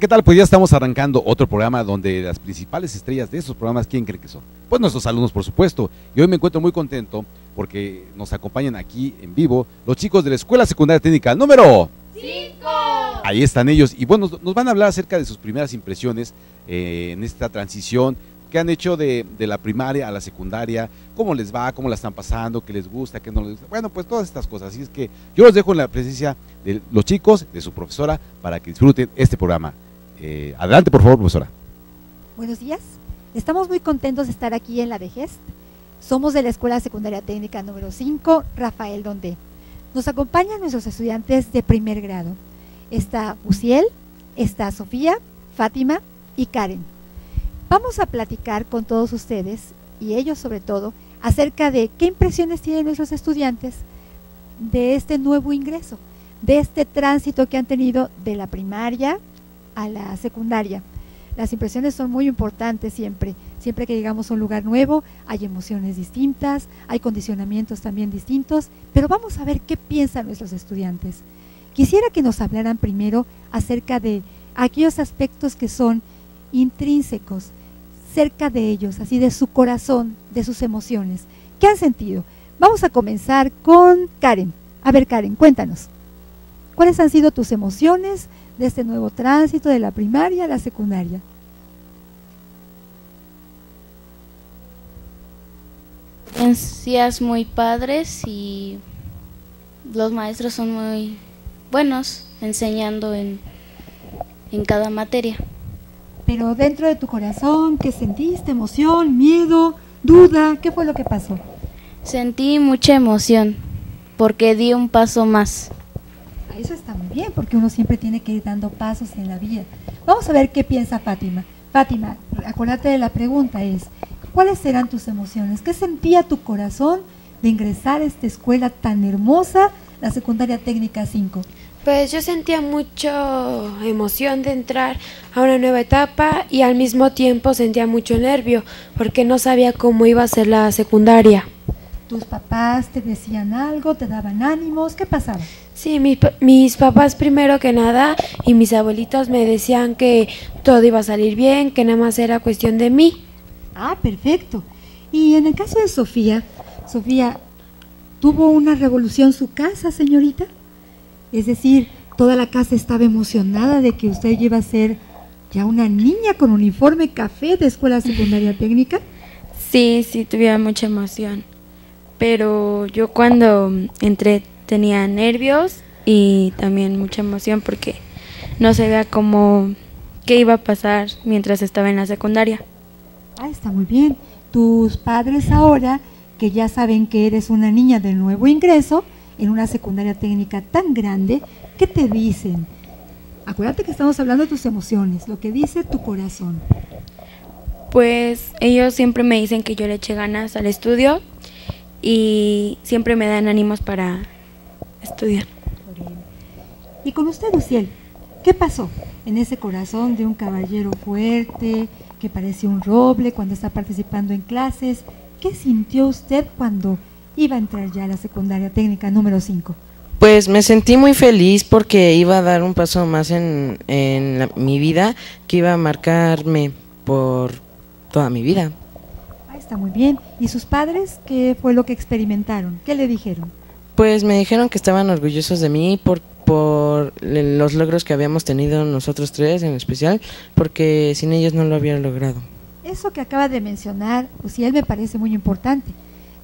¿qué tal? Pues ya estamos arrancando otro programa donde las principales estrellas de esos programas, ¿quién cree que son? Pues nuestros alumnos, por supuesto. Y hoy me encuentro muy contento porque nos acompañan aquí en vivo los chicos de la Escuela Secundaria Técnica número 5. Ahí están ellos. Y bueno, nos van a hablar acerca de sus primeras impresiones eh, en esta transición que han hecho de, la primaria a la secundaria, cómo les va, cómo la están pasando, qué les gusta, qué no les gusta. Bueno, pues todas estas cosas. Así es que yo los dejo en la presencia de los chicos, de su profesora, para que disfruten este programa. Eh, adelante, por favor, profesora. Buenos días. Estamos muy contentos de estar aquí en la vejez. Somos de la Escuela Secundaria Técnica número 5, Rafael Donde. Nos acompañan nuestros estudiantes de primer grado. Está Uciel, está Sofía, Fátima y Karen. Vamos a platicar con todos ustedes, y ellos sobre todo, acerca de qué impresiones tienen nuestros estudiantes de este nuevo ingreso, de este tránsito que han tenido de la primaria a la secundaria. Las impresiones son muy importantes siempre. Siempre que llegamos a un lugar nuevo, hay emociones distintas, hay condicionamientos también distintos, pero vamos a ver qué piensan nuestros estudiantes. Quisiera que nos hablaran primero acerca de aquellos aspectos que son intrínsecos, cerca de ellos, así de su corazón, de sus emociones. ¿Qué han sentido? Vamos a comenzar con Karen. A ver, Karen, cuéntanos. ¿Cuáles han sido tus emociones de este nuevo tránsito de la primaria a la secundaria? Experiencias muy padres y los maestros son muy buenos enseñando en, en cada materia pero dentro de tu corazón, ¿qué sentiste? ¿Emoción, miedo, duda? ¿Qué fue lo que pasó? Sentí mucha emoción porque di un paso más. Eso está muy bien, porque uno siempre tiene que ir dando pasos en la vida. Vamos a ver qué piensa Fátima. Fátima, acuérdate de la pregunta es, ¿cuáles serán tus emociones? ¿Qué sentía tu corazón de ingresar a esta escuela tan hermosa, la secundaria técnica 5? Pues yo sentía mucha emoción de entrar a una nueva etapa y al mismo tiempo sentía mucho nervio porque no sabía cómo iba a ser la secundaria. ¿Tus papás te decían algo, te daban ánimos? ¿Qué pasaba? Sí, mis papás primero que nada y mis abuelitos me decían que todo iba a salir bien, que nada más era cuestión de mí. Ah, perfecto. Y en el caso de Sofía, Sofía, ¿tuvo una revolución su casa, señorita? Es decir, toda la casa estaba emocionada de que usted iba a ser ya una niña con uniforme café de escuela secundaria técnica. Sí, sí, tuve mucha emoción. Pero yo cuando entré tenía nervios y también mucha emoción porque no sabía cómo qué iba a pasar mientras estaba en la secundaria. Ah, está muy bien. Tus padres ahora, que ya saben que eres una niña del nuevo ingreso, en una secundaria técnica tan grande, ¿qué te dicen? Acuérdate que estamos hablando de tus emociones, lo que dice tu corazón. Pues ellos siempre me dicen que yo le eche ganas al estudio y siempre me dan ánimos para estudiar. Y con usted, Luciel, ¿qué pasó en ese corazón de un caballero fuerte, que parece un roble cuando está participando en clases? ¿Qué sintió usted cuando iba a entrar ya a la secundaria técnica número 5? Pues me sentí muy feliz porque iba a dar un paso más en, en mi vida que iba a marcarme por toda mi vida. Está muy bien. ¿Y sus padres qué fue lo que experimentaron? ¿Qué le dijeron? Pues me dijeron que estaban orgullosos de mí por, por los logros que habíamos tenido nosotros tres en especial, porque sin ellos no lo había logrado. Eso que acaba de mencionar, pues sí, él me parece muy importante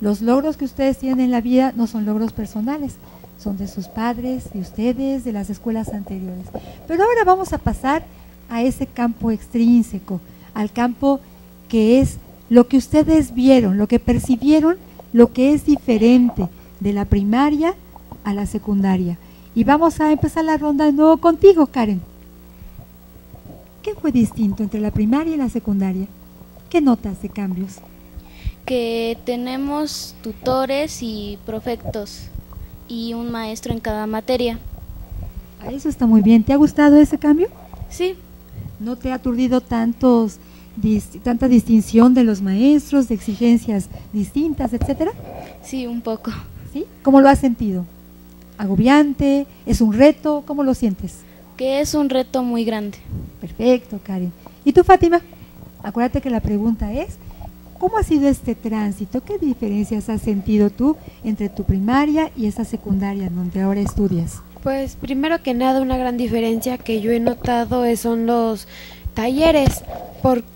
los logros que ustedes tienen en la vida no son logros personales, son de sus padres, de ustedes, de las escuelas anteriores. Pero ahora vamos a pasar a ese campo extrínseco, al campo que es lo que ustedes vieron, lo que percibieron, lo que es diferente de la primaria a la secundaria. Y vamos a empezar la ronda de nuevo contigo, Karen. ¿Qué fue distinto entre la primaria y la secundaria? ¿Qué notas de cambios? que tenemos tutores y profectos y un maestro en cada materia. Ah, eso está muy bien. ¿Te ha gustado ese cambio? Sí. ¿No te ha aturdido tantos, tanta distinción de los maestros, de exigencias distintas, etcétera? Sí, un poco. ¿Sí? ¿Cómo lo has sentido? ¿Agobiante? ¿Es un reto? ¿Cómo lo sientes? Que es un reto muy grande. Perfecto, Karen. ¿Y tú, Fátima? Acuérdate que la pregunta es, ¿cómo ha sido este tránsito? ¿Qué diferencias has sentido tú entre tu primaria y esa secundaria donde ahora estudias? Pues primero que nada una gran diferencia que yo he notado son los talleres, porque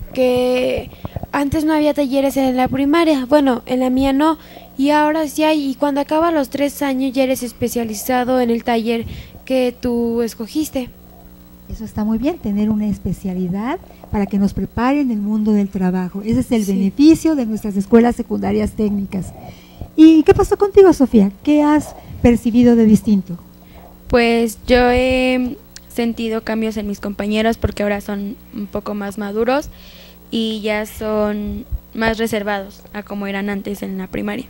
antes no había talleres en la primaria, bueno, en la mía no, y ahora sí hay, y cuando acaba los tres años ya eres especializado en el taller que tú escogiste. Eso está muy bien, tener una especialidad para que nos preparen en el mundo del trabajo. Ese es el beneficio de nuestras escuelas secundarias técnicas. ¿Y qué pasó contigo, Sofía? ¿Qué has percibido de distinto? Pues yo he sentido cambios en mis compañeros porque ahora son un poco más maduros y ya son más reservados a como eran antes en la primaria.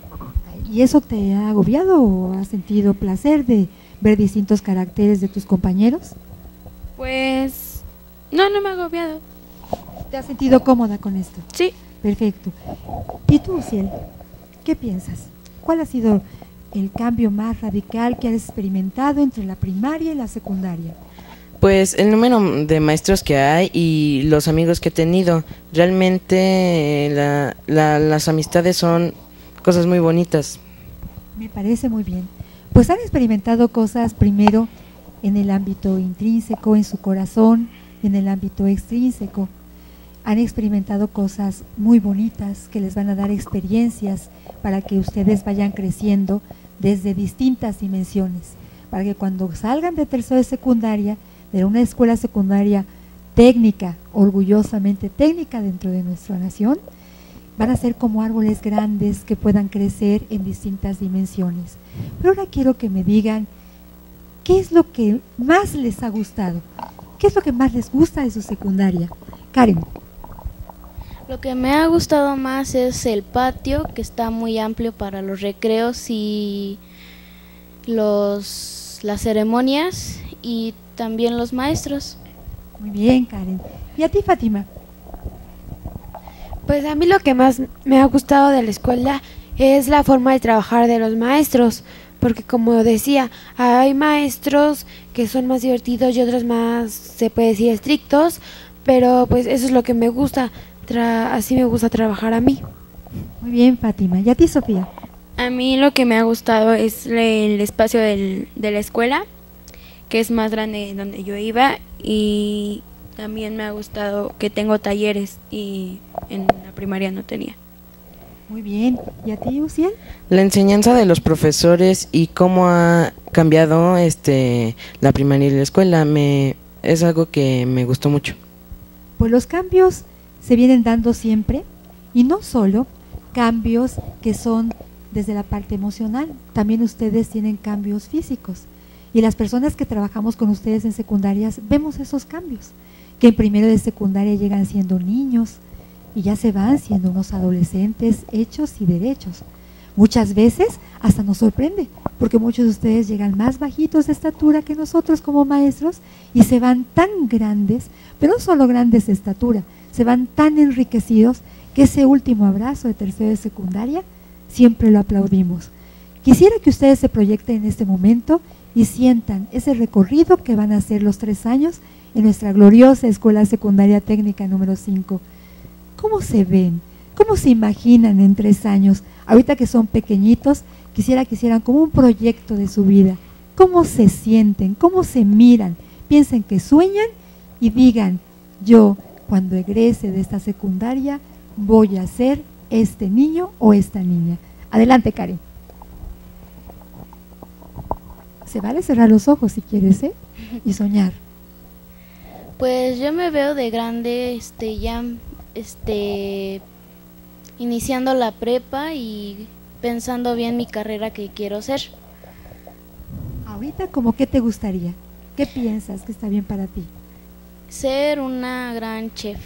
¿Y eso te ha agobiado o has sentido placer de ver distintos caracteres de tus compañeros? Pues no, no me ha agobiado. ¿Te has sentido cómoda con esto? Sí. Perfecto. ¿Y tú, Ciel? ¿Qué piensas? ¿Cuál ha sido el cambio más radical que has experimentado entre la primaria y la secundaria? Pues el número de maestros que hay y los amigos que he tenido. Realmente la, la, las amistades son cosas muy bonitas. Me parece muy bien. Pues han experimentado cosas primero en el ámbito intrínseco, en su corazón, en el ámbito extrínseco. Han experimentado cosas muy bonitas que les van a dar experiencias para que ustedes vayan creciendo desde distintas dimensiones, para que cuando salgan de tercero de secundaria, de una escuela secundaria técnica, orgullosamente técnica dentro de nuestra nación, van a ser como árboles grandes que puedan crecer en distintas dimensiones. Pero ahora quiero que me digan qué es lo que más les ha gustado, qué es lo que más les gusta de su secundaria. Karen. Lo que me ha gustado más es el patio, que está muy amplio para los recreos y los, las ceremonias y también los maestros. Muy bien, Karen. ¿Y a ti, Fátima? Pues a mí lo que más me ha gustado de la escuela es la forma de trabajar de los maestros, porque como decía, hay maestros que son más divertidos y otros más, se puede decir, estrictos, pero pues eso es lo que me gusta, así me gusta trabajar a mí. Muy bien, Fátima. ¿Y a ti, Sofía? A mí lo que me ha gustado es el espacio del, de la escuela, que es más grande donde yo iba, y también me ha gustado que tengo talleres y en la primaria no tenía. Muy bien. ¿Y a ti, Uciel? La enseñanza de los profesores y cómo ha cambiado este la primaria y la escuela me es algo que me gustó mucho. Pues los cambios se vienen dando siempre y no solo cambios que son desde la parte emocional, también ustedes tienen cambios físicos. Y las personas que trabajamos con ustedes en secundarias vemos esos cambios, que en primero de secundaria llegan siendo niños y ya se van siendo unos adolescentes hechos y derechos. Muchas veces hasta nos sorprende, porque muchos de ustedes llegan más bajitos de estatura que nosotros como maestros y se van tan grandes, pero no solo grandes de estatura, se van tan enriquecidos que ese último abrazo de tercero de secundaria siempre lo aplaudimos. Quisiera que ustedes se proyecten en este momento y sientan ese recorrido que van a hacer los tres años en nuestra gloriosa Escuela Secundaria Técnica número 5. ¿Cómo se ven? ¿Cómo se imaginan en tres años? Ahorita que son pequeñitos, quisiera que hicieran como un proyecto de su vida. ¿Cómo se sienten? ¿Cómo se miran? Piensen que sueñan y digan, yo cuando egrese de esta secundaria voy a ser este niño o esta niña. Adelante, Karen. Se vale cerrar los ojos si quieres, ¿eh? Y soñar. Pues yo me veo de grande, este, ya, este, iniciando la prepa y pensando bien mi carrera que quiero ser. Ahorita, ¿cómo qué te gustaría? ¿Qué piensas que está bien para ti? Ser una gran chef.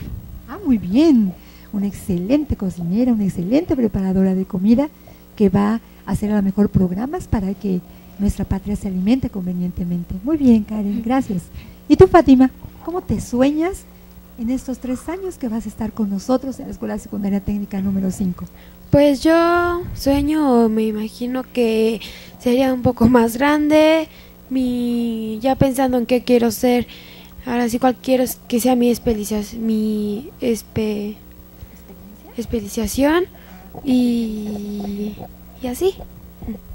Ah, muy bien. Una excelente cocinera, una excelente preparadora de comida que va a hacer a lo mejor programas para que nuestra patria se alimente convenientemente. Muy bien, Karen, gracias. ¿Y tú, Fátima, cómo te sueñas en estos tres años que vas a estar con nosotros en la Escuela Secundaria Técnica número 5? Pues yo sueño, me imagino que sería un poco más grande, mi ya pensando en qué quiero ser. Ahora sí cuál quiero es que sea mi especialización, mi espe, especialización y, y así.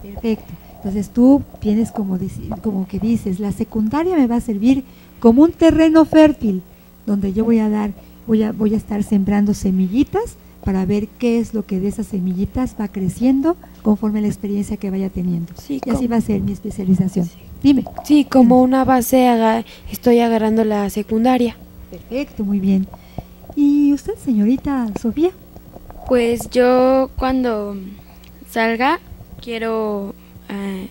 Perfecto. Entonces tú tienes como, como que dices, la secundaria me va a servir como un terreno fértil donde yo voy a dar, voy a, voy a estar sembrando semillitas para ver qué es lo que de esas semillitas va creciendo conforme a la experiencia que vaya teniendo. Sí, y así va a ser mi especialización. Dime. Sí, como una base aga- estoy agarrando la secundaria. Perfecto, muy bien. ¿Y usted, señorita Sofía? Pues yo cuando salga quiero eh,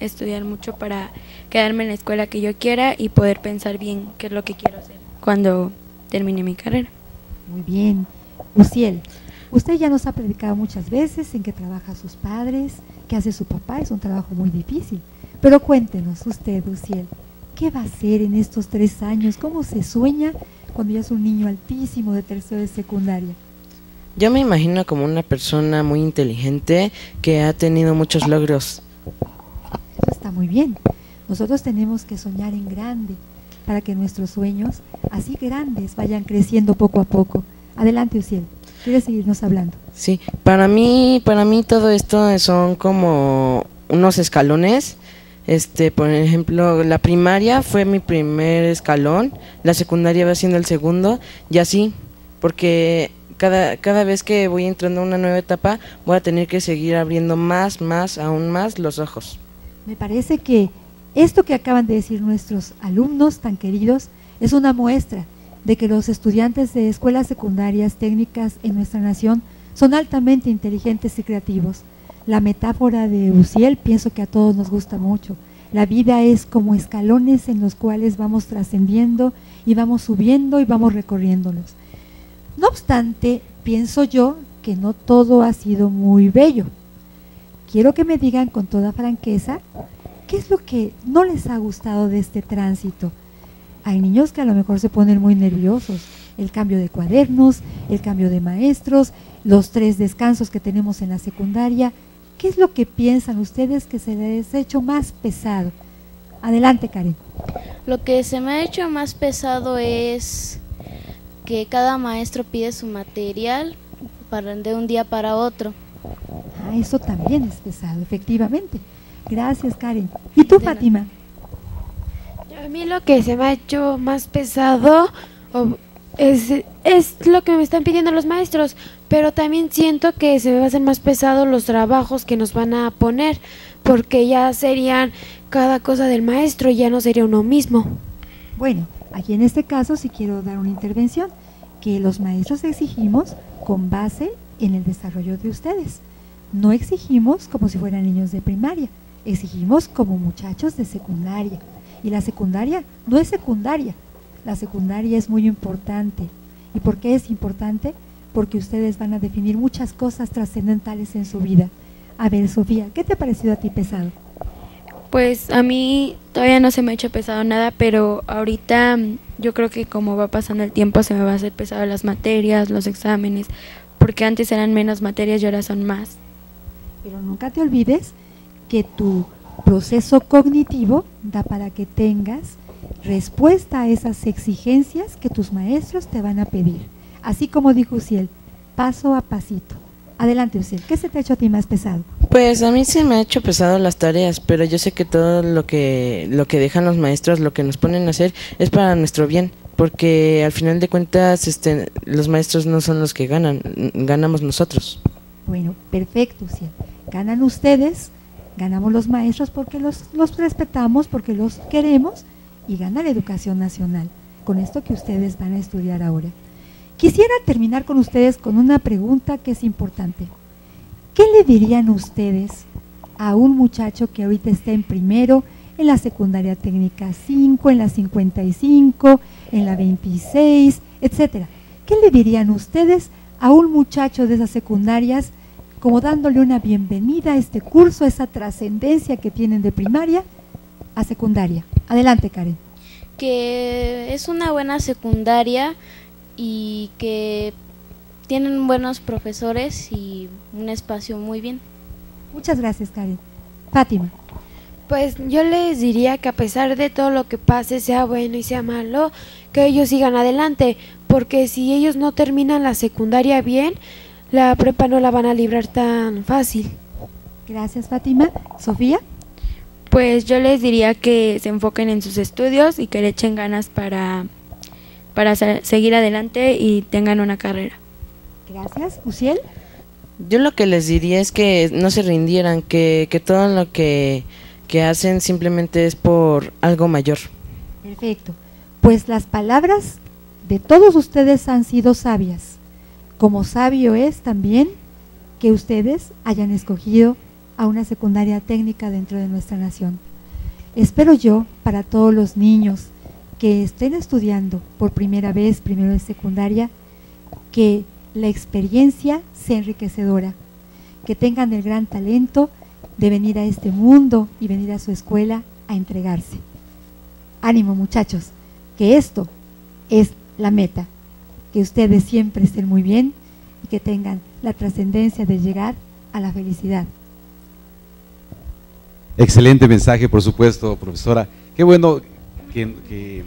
estudiar mucho para quedarme en la escuela que yo quiera y poder pensar bien qué es lo que quiero hacer cuando termine mi carrera. Muy bien. Uciel, usted ya nos ha predicado muchas veces en que trabaja sus padres, que hace su papá, es un trabajo muy difícil. Pero cuéntenos usted, Uciel, ¿qué va a hacer en estos tres años? ¿Cómo se sueña cuando ya es un niño altísimo de tercero de secundaria? Yo me imagino como una persona muy inteligente que ha tenido muchos logros. Eso está muy bien. Nosotros tenemos que soñar en grande para que nuestros sueños, así grandes, vayan creciendo poco a poco. Adelante, Uciel. ¿Quieres seguirnos hablando? Sí, para mí, para mí todo esto son como unos escalones. Este, por ejemplo, la primaria fue mi primer escalón, la secundaria va siendo el segundo y así, porque cada, cada vez que voy entrando a una nueva etapa voy a tener que seguir abriendo más, más, aún más los ojos. Me parece que esto que acaban de decir nuestros alumnos tan queridos es una muestra de que los estudiantes de escuelas secundarias técnicas en nuestra nación son altamente inteligentes y creativos. La metáfora de Uciel pienso que a todos nos gusta mucho. La vida es como escalones en los cuales vamos trascendiendo y vamos subiendo y vamos recorriéndolos. No obstante, pienso yo que no todo ha sido muy bello. Quiero que me digan con toda franqueza qué es lo que no les ha gustado de este tránsito. Hay niños que a lo mejor se ponen muy nerviosos. El cambio de cuadernos, el cambio de maestros, los tres descansos que tenemos en la secundaria. ¿Qué es lo que piensan ustedes que se les ha hecho más pesado? Adelante, Karen. Lo que se me ha hecho más pesado es que cada maestro pide su material para, de un día para otro. Ah, eso también es pesado, efectivamente. Gracias, Karen. ¿Y tú. Fátima? A mí lo que se me ha hecho más pesado es, es lo que me están pidiendo los maestros, pero también siento que se me va a hacer más pesado los trabajos que nos van a poner, porque ya serían cada cosa del maestro y ya no sería uno mismo. Bueno, aquí en este caso sí quiero dar una intervención, que los maestros exigimos con base en el desarrollo de ustedes. No exigimos como si fueran niños de primaria, exigimos como muchachos de secundaria. Y la secundaria no es secundaria, la secundaria es muy importante. ¿Y por qué es importante? Porque ustedes van a definir muchas cosas trascendentales en su vida. A ver, Sofía, ¿qué te ha parecido a ti pesado? Pues a mí todavía no se me ha hecho pesado nada, pero ahorita mm, yo creo que como va pasando el tiempo se me va a hacer pesado las materias, los exámenes, porque antes eran menos materias y ahora son más. Pero nunca te olvides que tu proceso cognitivo da para que tengas respuesta a esas exigencias que tus maestros te van a pedir. Así como dijo Uciel, paso a pasito. Adelante, Uciel, ¿qué se te ha hecho a ti más pesado? Pues a mí se me ha hecho pesado las tareas, pero yo sé que todo lo que lo que dejan los maestros, lo que nos ponen a hacer es para nuestro bien, porque al final de cuentas este los maestros no son los que ganan, ganamos nosotros. Bueno, perfecto, Uciel. Ganan ustedes, ganamos los maestros porque los, los respetamos, porque los queremos y gana la educación nacional con esto que ustedes van a estudiar ahora. Quisiera terminar con ustedes con una pregunta que es importante. ¿Qué le dirían ustedes a un muchacho que ahorita está en primero, en la secundaria técnica 5, en la 55, en la 26, etcétera? ¿Qué le dirían ustedes a un muchacho de esas secundarias como dándole una bienvenida a este curso, a esa trascendencia que tienen de primaria a secundaria? Adelante, Karen. Que es una buena secundaria y que tienen buenos profesores y un espacio muy bien. Muchas gracias, Karen. Fátima. Pues yo les diría que a pesar de todo lo que pase, sea bueno y sea malo, que ellos sigan adelante, porque si ellos no terminan la secundaria bien, la prepa no la van a librar tan fácil. Gracias, Fátima. Sofía. Pues yo les diría que se enfoquen en sus estudios y que le echen ganas para, para seguir adelante y tengan una carrera. Gracias. Uciel. Yo lo que les diría es que no se rindieran, que, que todo lo que, que hacen simplemente es por algo mayor. Perfecto. Pues las palabras de todos ustedes han sido sabias. Como sabio es también que ustedes hayan escogido a una secundaria técnica dentro de nuestra nación. Espero yo, para todos los niños que estén estudiando por primera vez, primero de secundaria, que la experiencia sea enriquecedora, que tengan el gran talento de venir a este mundo y venir a su escuela a entregarse. Ánimo muchachos, que esto es la meta, que ustedes siempre estén muy bien y que tengan la trascendencia de llegar a la felicidad. Excelente mensaje, por supuesto, profesora. Qué bueno que,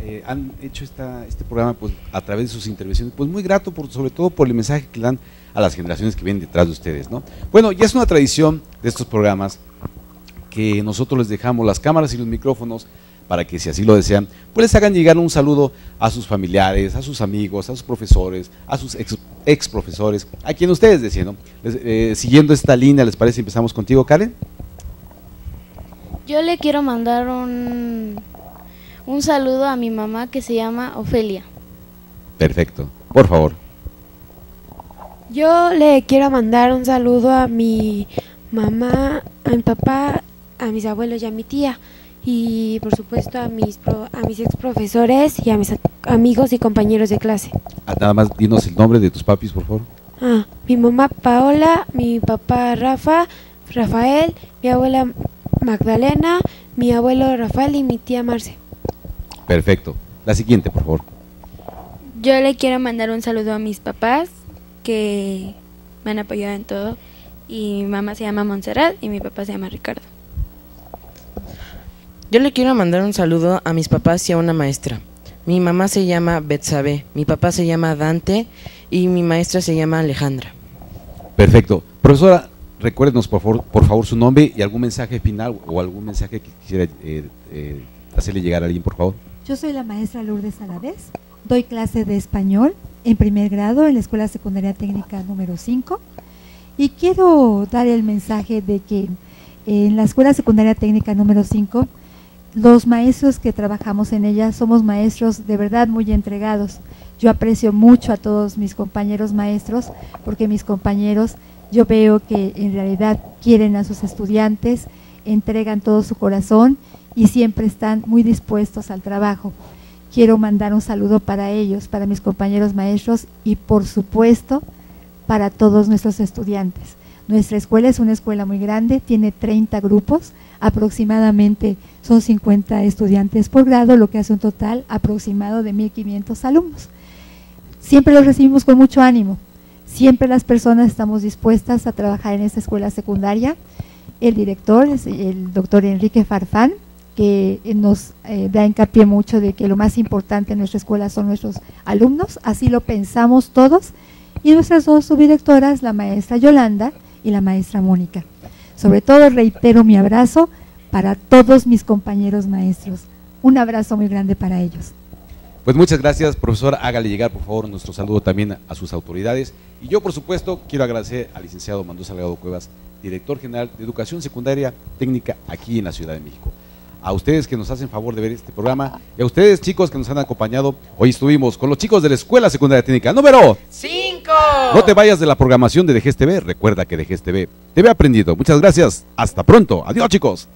eh, han hecho este programa pues, a través de sus intervenciones. Pues muy grato, sobre todo por el mensaje que dan a las generaciones que vienen detrás de ustedes. ¿no? Bueno, ya es una tradición de estos programas que nosotros les dejamos las cámaras y los micrófonos para que si así lo desean, pues les hagan llegar un saludo a sus familiares, a sus amigos, a sus profesores, a sus ex, profesores, a quien ustedes decían. Eh, siguiendo esta línea, ¿les parece? Empezamos contigo, Karen. Yo le quiero mandar un, un saludo a mi mamá que se llama Ofelia. Perfecto. Por favor. Yo le quiero mandar un saludo a mi mamá, a mi papá, a mis abuelos y a mi tía. Y por supuesto a mis, a mis ex profesores y a mis amigos y compañeros de clase. Ah, nada más dinos el nombre de tus papis, por favor. Ah, mi mamá Paola, mi papá Rafa, Rafael, mi abuela Magdalena, mi abuelo Rafael y mi tía Marce. Perfecto. La siguiente, por favor. Yo le quiero mandar un saludo a mis papás que me han apoyado en todo. Y mi mamá se llama Montserrat y mi papá se llama Ricardo. Yo le quiero mandar un saludo a mis papás y a una maestra. Mi mamá se llama Betsabe, mi papá se llama Dante y mi maestra se llama Alejandra. Perfecto. Profesora, recuérdenos por favor, por favor su nombre y algún mensaje final o algún mensaje que quisiera eh, eh, hacerle llegar a alguien, por favor. Yo soy la maestra Lourdes Saladez, doy clase de español en primer grado en la Escuela Secundaria Técnica número 5 y quiero dar el mensaje de que en la Escuela Secundaria Técnica número 5 los maestros que trabajamos en ella somos maestros de verdad muy entregados. Yo aprecio mucho a todos mis compañeros maestros porque mis compañeros yo veo que en realidad quieren a sus estudiantes, entregan todo su corazón y siempre están muy dispuestos al trabajo. Quiero mandar un saludo para ellos, para mis compañeros maestros y por supuesto para todos nuestros estudiantes. Nuestra escuela es una escuela muy grande, tiene 30 grupos, aproximadamente son 50 estudiantes por grado, lo que hace un total aproximado de 1.500 alumnos. Siempre los recibimos con mucho ánimo, Siempre las personas estamos dispuestas a trabajar en esta escuela secundaria. El director es el doctor Enrique Farfán, que nos eh, da hincapié mucho de que lo más importante en nuestra escuela son nuestros alumnos, así lo pensamos todos, y nuestras dos subdirectoras, la maestra Yolanda y la maestra Mónica. Sobre todo reitero mi abrazo para todos mis compañeros maestros. Un abrazo muy grande para ellos. Pues muchas gracias, profesor. Hágale llegar, por favor, nuestro saludo también a sus autoridades. Y yo, por supuesto, quiero agradecer al licenciado Mandú Salgado Cuevas, director general de Educación Secundaria Técnica aquí en la Ciudad de México. A ustedes que nos hacen favor de ver este programa y a ustedes, chicos, que nos han acompañado. Hoy estuvimos con los chicos de la Escuela Secundaria Técnica número 5. No te vayas de la programación de DGS TV. Recuerda que DGS TV te ve aprendido. Muchas gracias. Hasta pronto. Adiós, chicos.